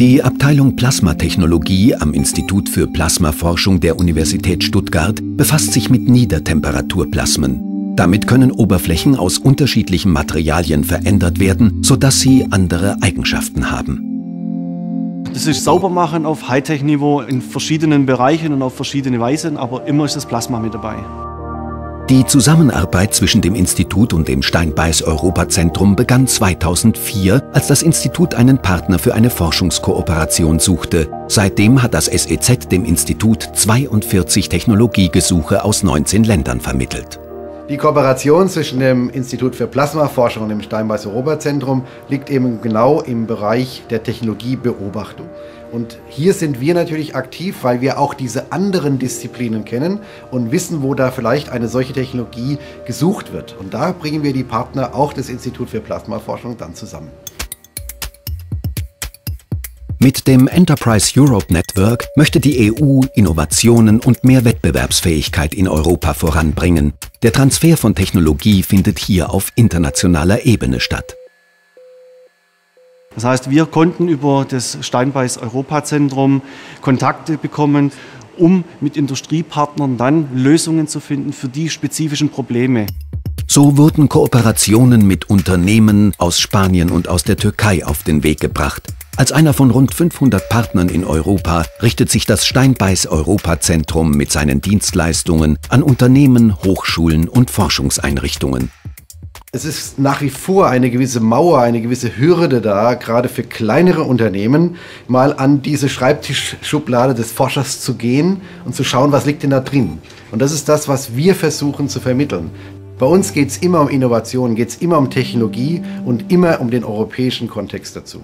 Die Abteilung Plasmatechnologie am Institut für Plasmaforschung der Universität Stuttgart befasst sich mit Niedertemperaturplasmen. Damit können Oberflächen aus unterschiedlichen Materialien verändert werden, sodass sie andere Eigenschaften haben. Das ist Saubermachen auf Hightech-Niveau in verschiedenen Bereichen und auf verschiedene Weisen, aber immer ist das Plasma mit dabei. Die Zusammenarbeit zwischen dem Institut und dem Steinbeis Europazentrum begann 2004, als das Institut einen Partner für eine Forschungskooperation suchte. Seitdem hat das SEZ dem Institut 42 Technologiegesuche aus 19 Ländern vermittelt. Die Kooperation zwischen dem Institut für Plasmaforschung und dem Steinbeis Europazentrum liegt eben genau im Bereich der Technologiebeobachtung. Und hier sind wir natürlich aktiv, weil wir auch diese anderen Disziplinen kennen und wissen, wo da vielleicht eine solche Technologie gesucht wird. Und da bringen wir die Partner auch des Institut für Plasmaforschung dann zusammen. Mit dem Enterprise Europe Network möchte die EU Innovationen und mehr Wettbewerbsfähigkeit in Europa voranbringen. Der Transfer von Technologie findet hier auf internationaler Ebene statt. Das heißt, wir konnten über das Steinbeis Europazentrum Kontakte bekommen, um mit Industriepartnern dann Lösungen zu finden für die spezifischen Probleme. So wurden Kooperationen mit Unternehmen aus Spanien und aus der Türkei auf den Weg gebracht. Als einer von rund 500 Partnern in Europa richtet sich das Steinbeis Europazentrum mit seinen Dienstleistungen an Unternehmen, Hochschulen und Forschungseinrichtungen. Es ist nach wie vor eine gewisse Mauer, eine gewisse Hürde da, gerade für kleinere Unternehmen, mal an diese Schreibtischschublade des Forschers zu gehen und zu schauen, was liegt denn da drin. Und das ist das, was wir versuchen zu vermitteln. Bei uns geht es immer um Innovation, geht es immer um Technologie und immer um den europäischen Kontext dazu.